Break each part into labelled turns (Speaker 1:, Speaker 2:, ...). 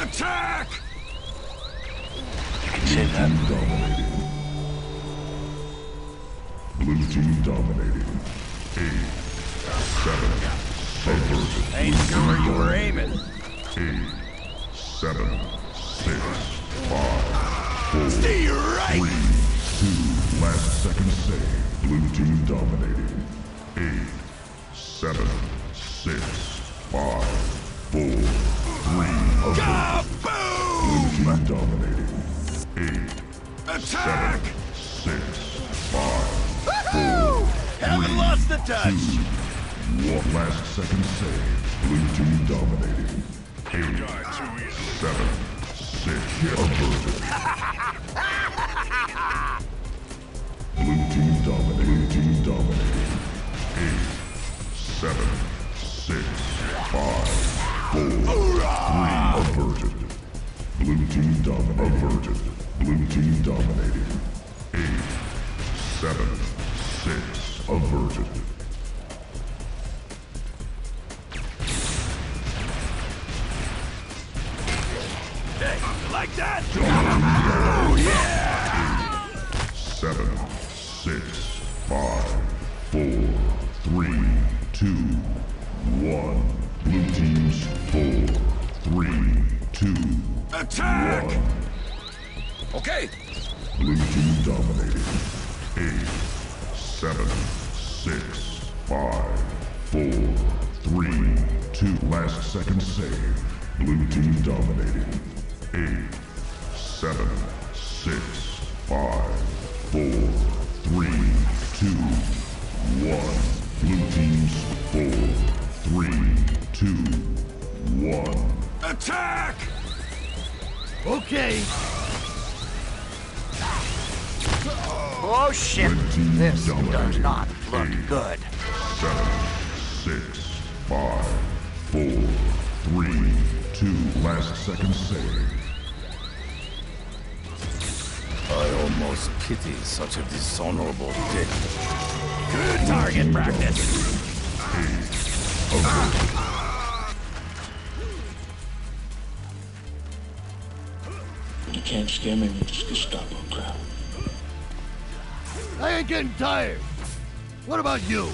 Speaker 1: Attack! I team.
Speaker 2: Dominating. Blue team dominating. Aim. Seven. Averted.
Speaker 1: Ain't sure where you were aiming.
Speaker 2: Aim. Seven. Six. Five. Four.
Speaker 1: Stay right!
Speaker 2: Three. Two. Last second save. Blue team dominating. Eight. Seven. Six. Five.
Speaker 1: Attack!
Speaker 2: six,
Speaker 1: Woohoo! Haven't lost the touch.
Speaker 2: one. Last second save. Blue team dominating. Eight, seven, six. Averted. Blue team dominating. Blue team dominating. Eight, seven, six, five, four, three. Averted. Blue team dominating. Averted. Team dominating. Eight, seven, six. Averted.
Speaker 1: Hey, you like that?
Speaker 2: Seven, six, five, four, three, two, one. Blue team's four, three, two,
Speaker 1: Attack!
Speaker 2: one.
Speaker 1: Okay.
Speaker 2: Blue team dominating. Eight, seven, six, five, four, three, two. Last second save. Blue team dominating. Eight, seven, six, five, four, three, two, one. Blue team's four, three, two, one.
Speaker 1: Attack!
Speaker 3: Okay.
Speaker 4: Oh shit! This does not look
Speaker 2: Eight,
Speaker 4: good.
Speaker 2: seven, six, five, four, three, two. Last second save.
Speaker 3: I almost pity such a dishonorable death.
Speaker 1: Good target practice.
Speaker 5: You can't scare me with this Gestapo crap.
Speaker 3: I ain't getting tired. What about you?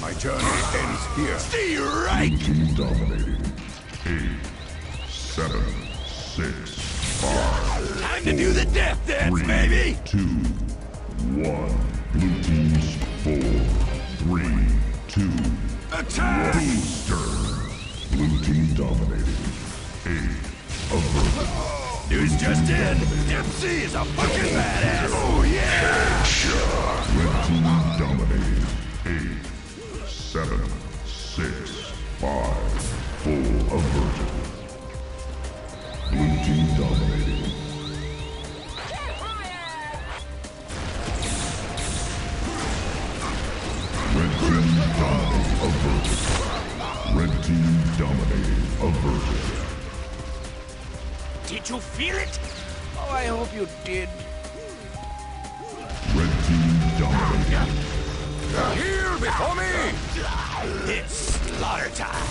Speaker 1: My journey ends here. Stay right.
Speaker 2: Blue team dominating. Eight, seven, six, five,
Speaker 1: Time to do the death dance,
Speaker 2: three,
Speaker 1: baby.
Speaker 2: two, one. Blue team's four, three, two,
Speaker 1: Attack!
Speaker 2: booster. Blue team dominating. Eight, averted.
Speaker 1: News just in. Dempsey is a fucking badass. Oh yeah.
Speaker 2: Red team dominating. Eight, seven, six, five,
Speaker 1: Did you feel it?
Speaker 4: Oh, I hope you did.
Speaker 2: Red team dominating.
Speaker 1: Here before me. It's slaughter time.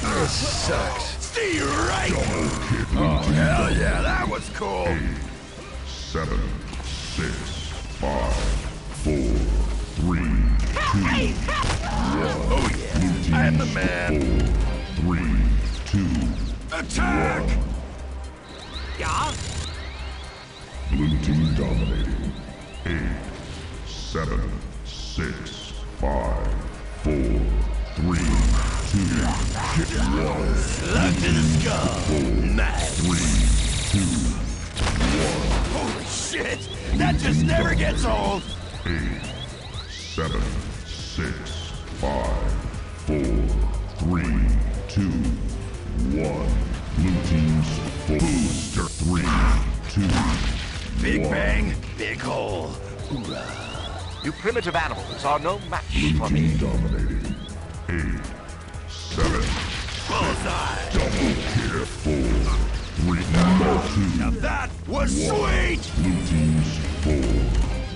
Speaker 3: This sucks.
Speaker 1: Stay right. Oh hell yeah, that was cool.
Speaker 2: eight, seven, six, five, four, three, two,
Speaker 1: Oh yeah. I am the man.
Speaker 2: Four,
Speaker 1: Attack!
Speaker 4: Yeah?
Speaker 2: blue team dominating. Eight, seven, six, five, four, three, two, one,
Speaker 1: Slug to the skull.
Speaker 2: Three, two,
Speaker 1: Holy shit! That just never gets old.
Speaker 2: eight, seven, six, five, four, three, two, one. Blue team's booster. Three, two,
Speaker 1: Big
Speaker 2: one.
Speaker 1: bang, big hole.
Speaker 4: You primitive animals are no match
Speaker 2: Blue
Speaker 4: for
Speaker 2: team
Speaker 4: me.
Speaker 2: dominating. Eight, seven,
Speaker 1: Bullseye.
Speaker 2: double kill. Four, three, two,
Speaker 1: Now that was sweet.
Speaker 2: Blue team's four,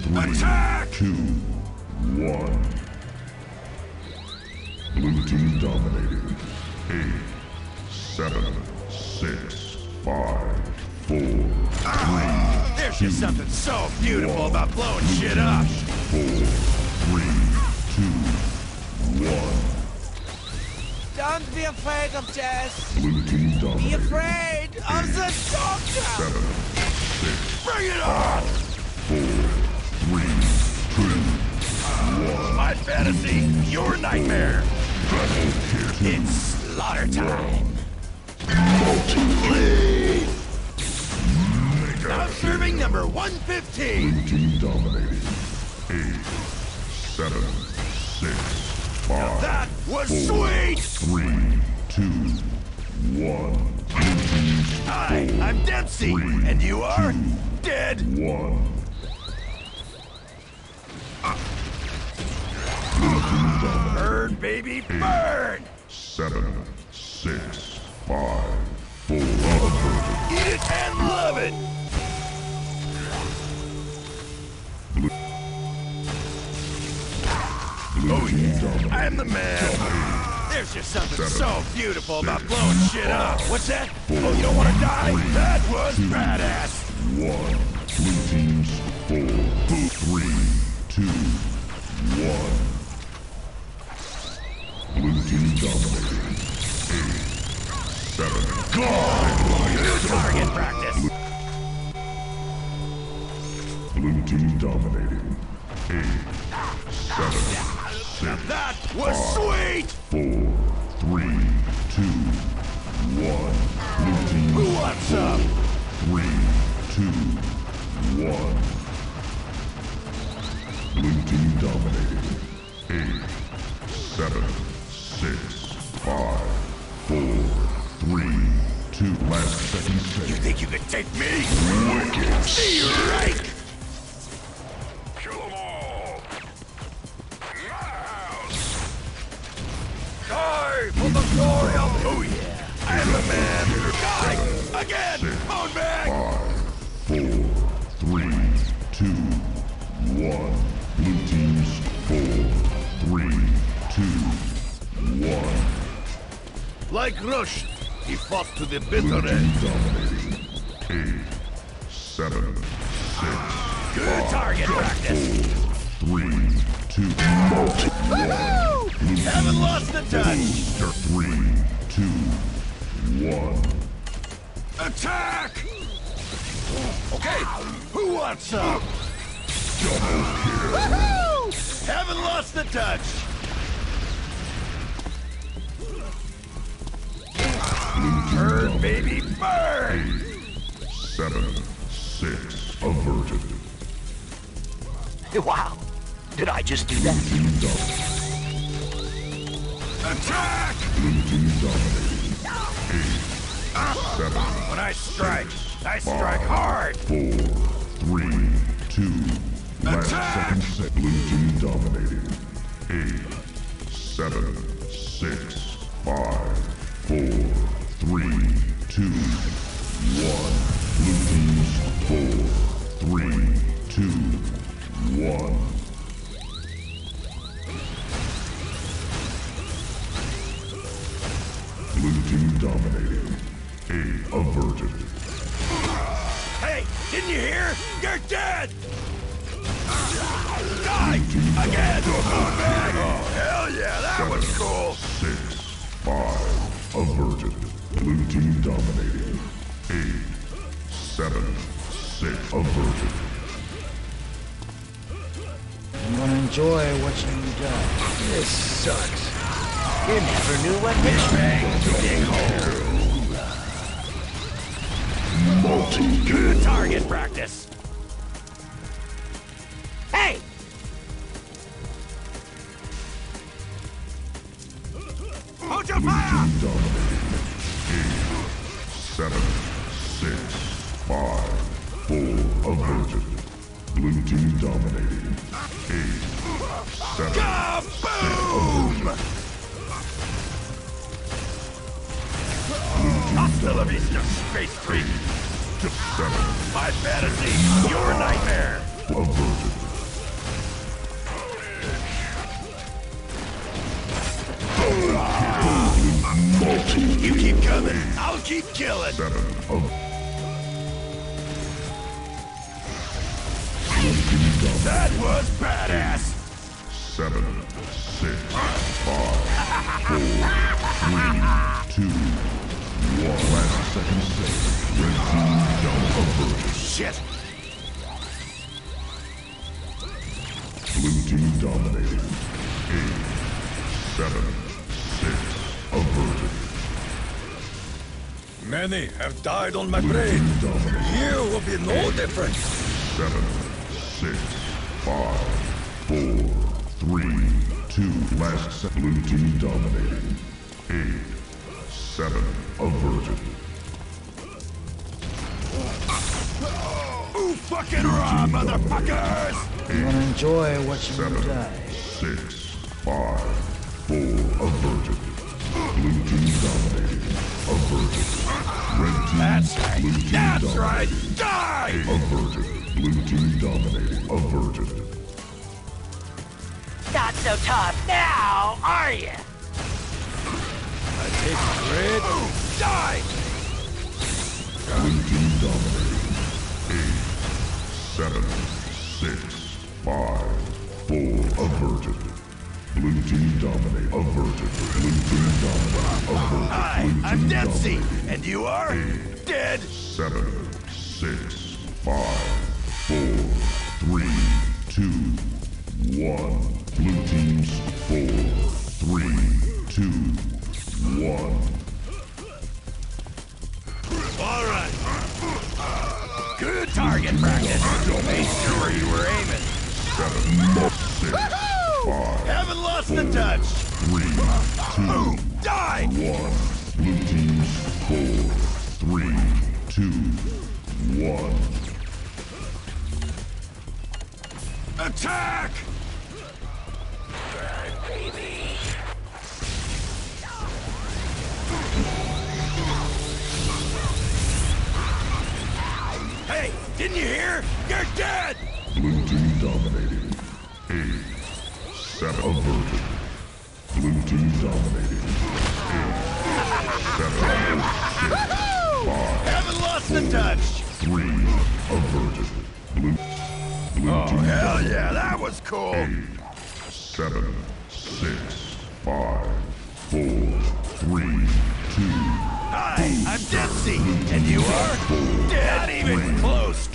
Speaker 2: three,
Speaker 1: Attack!
Speaker 2: two, one. Blue team dominating. Eight, seven, six, Five, four,
Speaker 1: There's just something so beautiful about blowing shit up.
Speaker 2: four, three, two, one.
Speaker 6: Don't be afraid of death.
Speaker 2: Blue team
Speaker 6: Be afraid of the doctor.
Speaker 2: Seven, six,
Speaker 1: Bring it on!
Speaker 2: four, three, two,
Speaker 1: My fantasy, your nightmare. It's slaughter time. Now serving number 115.
Speaker 2: blue team dominating. Eight, seven, six, five,
Speaker 1: That was
Speaker 2: four,
Speaker 1: sweet!
Speaker 2: three, two, one.
Speaker 1: Hi, I'm Dempsey,
Speaker 2: Three,
Speaker 1: and you are
Speaker 2: two,
Speaker 1: dead.
Speaker 2: one.
Speaker 1: Burn, baby, burn!
Speaker 2: Seven, six, five, four.
Speaker 1: Eat it and love it!
Speaker 2: Blue team dominating.
Speaker 1: I'm the man. There's just something so beautiful about blowing shit up. What's that? Oh, you don't want to die? That was badass.
Speaker 2: One. Blue teams four, three,
Speaker 1: New target practice.
Speaker 2: Blue team dominating. Eight, seven, six,
Speaker 1: That was sweet!
Speaker 2: four,
Speaker 1: You think you could take me? Wicked. See you right.
Speaker 2: Kill them all.
Speaker 1: Die for the glory of... Oh, yeah. I'm the man. Die again, Bone Bag.
Speaker 2: Five, four, three, two, one. Blue teams four, three, two, one.
Speaker 3: Like Rush, he fought to the bitter end.
Speaker 2: Eight, seven, six,
Speaker 1: Good target practice.
Speaker 2: three, two, multi. One.
Speaker 1: Haven't lost the touch.
Speaker 2: four, three, two, one.
Speaker 1: Attack! Okay, who wants some? Woohoo! Haven't lost the touch. Burn, baby, burn!
Speaker 2: Seven, six, averted.
Speaker 4: Wow. Did I just do that?
Speaker 2: Team dominating.
Speaker 1: Attack!
Speaker 2: Blue team dominating. Eight, seven,
Speaker 1: When I strike, I strike hard.
Speaker 2: four, three, two. Last
Speaker 1: Attack!
Speaker 2: second set. Blue team dominating. Eight, seven, six, five, four, three, two, one. Blue teams four, three, two, one. Blue team dominating. Eight averted.
Speaker 1: Hey, didn't you hear? You're dead! Die! Again! Oh, hell yeah, that was cool!
Speaker 2: Six, five, averted. Blue team dominating. Eight, seven, six, averted.
Speaker 5: I'm gonna enjoy watching you die.
Speaker 3: This sucks.
Speaker 4: You never knew what hit
Speaker 1: Good target practice!
Speaker 2: Seven,
Speaker 1: Kaboom! Hasta la vista, space freak! My fantasy, your nightmare! You keep coming. I'll keep killing. That was badass.
Speaker 2: Seven, six, five, four, three, two, one. Last second save. Red team double averted.
Speaker 1: Shit.
Speaker 2: Blue team dominating. Eight, seven, six, averted.
Speaker 1: Many have died on my
Speaker 2: Blue
Speaker 1: blade. You will be no different.
Speaker 2: Seven, six, five, four, three, two. Last set. Blue team dominating. Eight, seven, averted.
Speaker 1: Ooh, fucking raw, motherfuckers!
Speaker 7: You wanna enjoy what you
Speaker 2: Seven,
Speaker 7: die.
Speaker 2: six, five, four, averted. Blue team dominating. Averted. Red team.
Speaker 1: That's right.
Speaker 2: Blue team
Speaker 1: That's
Speaker 2: dominating.
Speaker 1: right. Die!
Speaker 2: Averted. Blue team dominating. Averted.
Speaker 8: Not so tough now, are you?
Speaker 1: I take red. Ooh, die!
Speaker 2: Blue team dominating. Eight, seven, six, five, four, averted. Blue team dominate. Averted. Blue team dominate. Averted.
Speaker 1: Hi,
Speaker 2: Blue
Speaker 1: I'm Dempsey,
Speaker 2: dominating.
Speaker 1: and you are
Speaker 2: Eight.
Speaker 1: dead.
Speaker 2: Seven, six, five, four, three, two, one. Blue teams four, three, two, one.
Speaker 1: All right. Good target practice. Made sure you were aiming.
Speaker 2: Seven, six, five,
Speaker 1: Haven't lost the touch.
Speaker 2: three, two,
Speaker 1: die!
Speaker 2: one. Blue teams four, three, two, one.
Speaker 1: Attack! Didn't you hear? You're dead!
Speaker 2: Blue team dominating. Eight, seven, averted. Blue team dominating. Seven, six, five,
Speaker 1: Haven't lost the touch.
Speaker 2: three, averted. Blue, blue
Speaker 1: Oh,
Speaker 2: team
Speaker 1: hell yeah, that was cool.
Speaker 2: Eight, seven, six, five, four, three, two,
Speaker 1: Hi, I'm Dempsey, and you are dead. Not even close.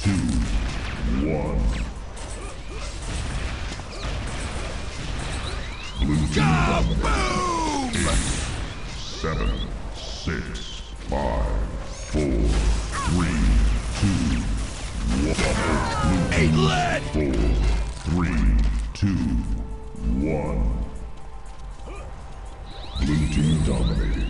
Speaker 2: Blue team dominating.
Speaker 1: Boom!
Speaker 2: seven, six, five, four, three, two, one.
Speaker 1: Eight lead!
Speaker 2: Four, three, two, one. Blue team dominating.